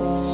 Yes.